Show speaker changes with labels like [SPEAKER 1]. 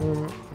[SPEAKER 1] Mm.